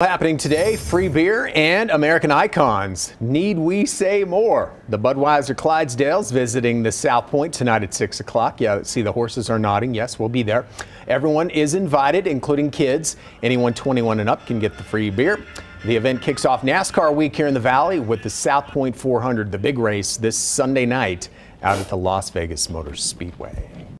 Happening today, free beer and American icons. Need we say more? The Budweiser Clydesdales visiting the South Point tonight at 6 o'clock. Yeah, see the horses are nodding. Yes, we'll be there. Everyone is invited, including kids. Anyone 21 and up can get the free beer. The event kicks off NASCAR week here in the Valley with the South Point 400, the big race this Sunday night out at the Las Vegas Motor Speedway.